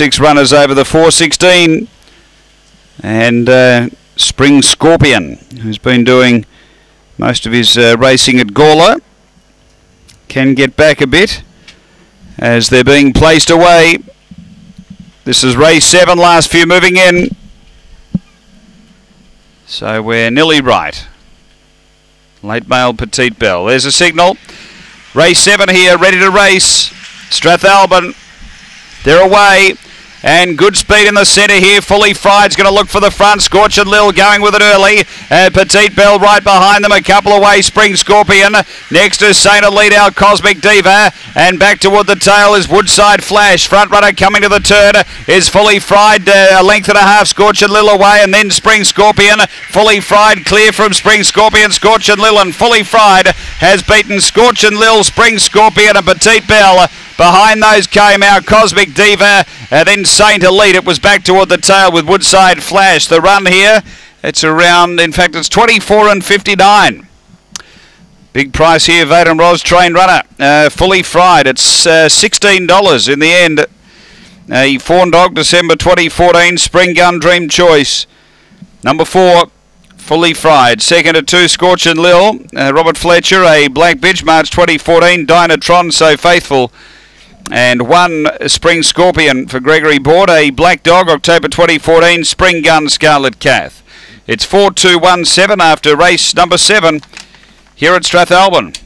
six runners over the 416. And uh, Spring Scorpion, who's been doing most of his uh, racing at Gawler, can get back a bit as they're being placed away. This is race seven, last few moving in. So we're nearly right. Late male Petite Bell. There's a signal. Race seven here, ready to race. Strathalbyn, they're away. And good speed in the centre here. Fully Fried's going to look for the front. Scorched Lil going with it early. Uh, Petite Bell right behind them. A couple away. Spring Scorpion. Next is Saint lead out Cosmic Diva. And back toward the tail is Woodside Flash. Front runner coming to the turn is Fully Fried. Uh, a length and a half. Scorched Lil away. And then Spring Scorpion. Fully Fried clear from Spring Scorpion. Scorched Lil and Fully Fried has beaten Scorched Lil, Spring Scorpion and Petite Bell. Behind those came our Cosmic Diva, and then Saint Elite. It was back toward the tail with Woodside Flash. The run here, it's around, in fact, it's 24 and 59. Big price here, Vaden Ros train runner, uh, fully fried. It's uh, $16 in the end. A Fawn Dog, December 2014, Spring Gun Dream Choice. Number four, fully fried. Second at two, Scorched Lil. Uh, Robert Fletcher, a Black Bitch, March 2014, Dynatron, So Faithful and one Spring Scorpion for Gregory Board, a Black Dog, October 2014, Spring Gun Scarlet Cath. It's 4217 after race number seven here at Strathalbyn.